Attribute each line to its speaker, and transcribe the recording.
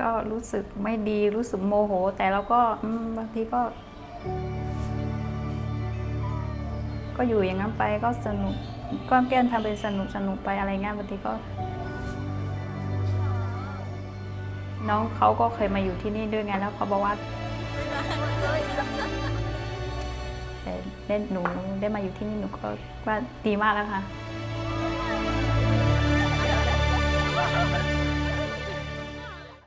Speaker 1: ก็รู้สึกไม่ดีรู้สึกโมโห แต่เราก็บางทีก็ ก็อยู่อย่างนั้นไปก็สนุกก็แกล้นทำเป็นสนุกสนุกไปอะไรเงี้ยบางทีก็ น้องเขาก็เคยมาอยู่ที่นี่ด้วยไงแล้วเขาบอกว่าแต่หนูได้มาอยู่ที่นี่หนูก็ว่าดีมากแล้วค่ะ